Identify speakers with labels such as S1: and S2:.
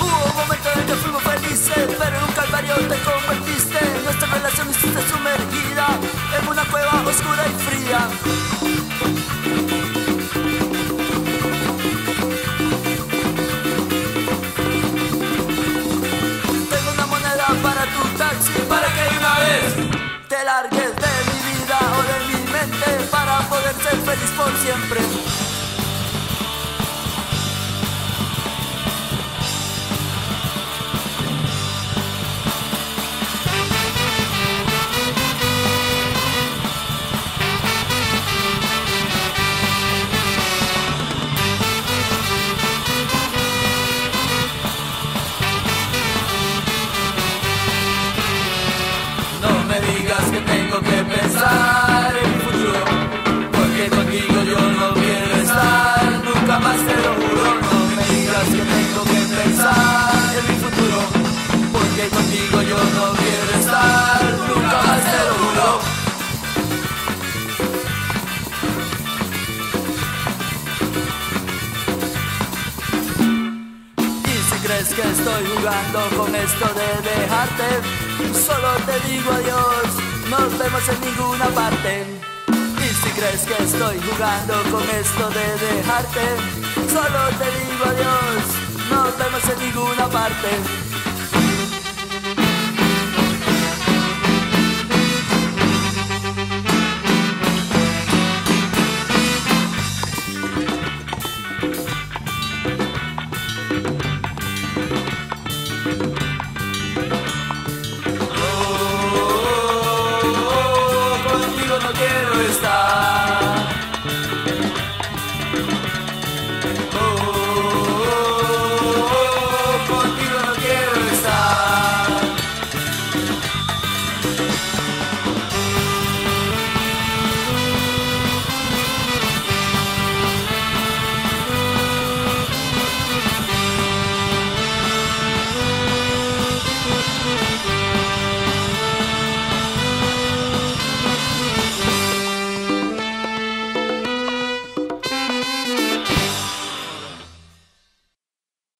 S1: Hubo un momento en el que fuimos felices, pero nunca al vario te convertiste. Nuestra relación estuvo sumergida en una cueva oscura y fría. Te largues de mi vida o de mi mente para poder ser feliz por siempre. Crees que estoy jugando con esto de dejarte, solo te digo adiós, nos vemos en ninguna parte. Y si crees que estoy jugando con esto de dejarte, solo te digo adiós, nos vemos en ninguna parte.